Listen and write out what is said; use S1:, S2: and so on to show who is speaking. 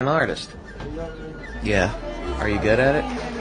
S1: an artist. Yeah. Are you good at it?